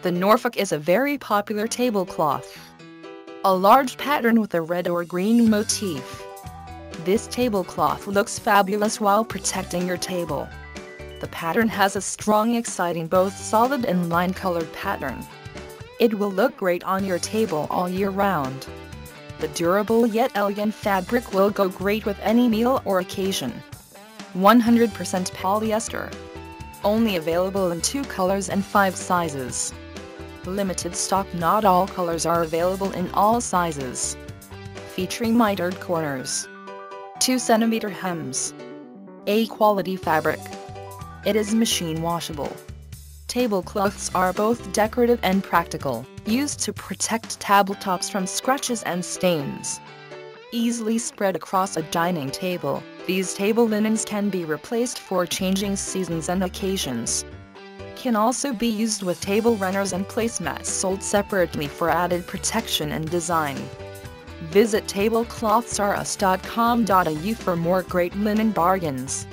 The Norfolk is a very popular tablecloth. A large pattern with a red or green motif. This tablecloth looks fabulous while protecting your table. The pattern has a strong exciting both solid and line colored pattern. It will look great on your table all year round. The durable yet elegant fabric will go great with any meal or occasion. 100% polyester. Only available in two colors and five sizes. Limited stock not all colors are available in all sizes. Featuring mitered corners. 2 cm hems. A quality fabric. It is machine washable. Tablecloths are both decorative and practical, used to protect tabletops from scratches and stains. Easily spread across a dining table, these table linens can be replaced for changing seasons and occasions can also be used with table runners and placemats sold separately for added protection and design. Visit tableclothsrus.com.au for more great linen bargains.